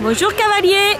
Bonjour cavalier.